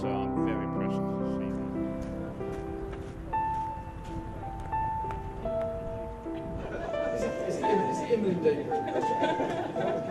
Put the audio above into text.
so I'm very precious to see that. Imminent danger.